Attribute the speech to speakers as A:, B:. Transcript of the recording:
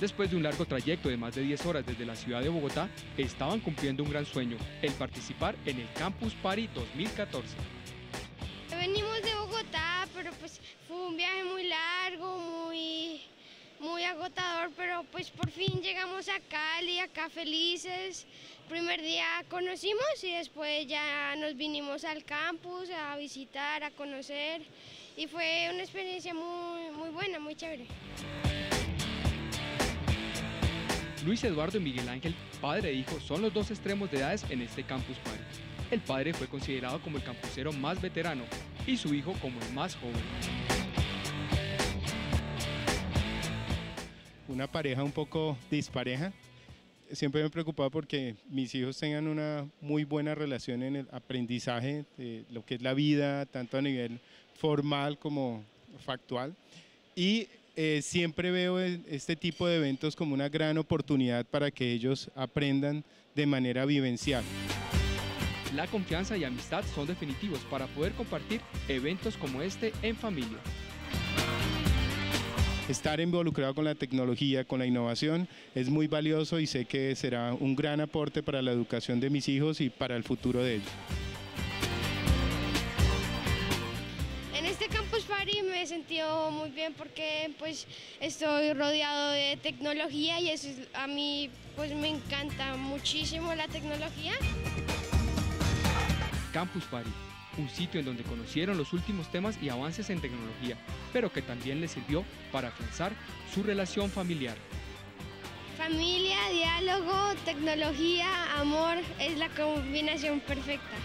A: Después de un largo trayecto de más de 10 horas desde la ciudad de Bogotá, estaban cumpliendo un gran sueño, el participar en el Campus Party 2014.
B: Venimos de Bogotá, pero pues fue un viaje muy largo, muy, muy agotador, pero pues por fin llegamos a Cali, acá felices. Primer día conocimos y después ya nos vinimos al campus a visitar, a conocer y fue una experiencia muy, muy buena, muy chévere.
A: Luis Eduardo y Miguel Ángel, padre e hijo, son los dos extremos de edades en este Campus Party. El padre fue considerado como el campusero más veterano y su hijo como el más joven.
C: Una pareja un poco dispareja. Siempre me preocupaba porque mis hijos tengan una muy buena relación en el aprendizaje de lo que es la vida, tanto a nivel formal como factual. Y eh, siempre veo este tipo de eventos como una gran oportunidad para que ellos aprendan de manera vivencial.
A: La confianza y amistad son definitivos para poder compartir eventos como este en familia.
C: Estar involucrado con la tecnología, con la innovación, es muy valioso y sé que será un gran aporte para la educación de mis hijos y para el futuro de ellos.
B: Me he sentido muy bien porque pues estoy rodeado de tecnología y eso a mí pues me encanta muchísimo la tecnología.
A: Campus Party, un sitio en donde conocieron los últimos temas y avances en tecnología, pero que también les sirvió para afianzar su relación familiar.
B: Familia, diálogo, tecnología, amor, es la combinación perfecta.